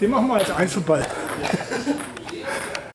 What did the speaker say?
Den machen wir als Einzelball.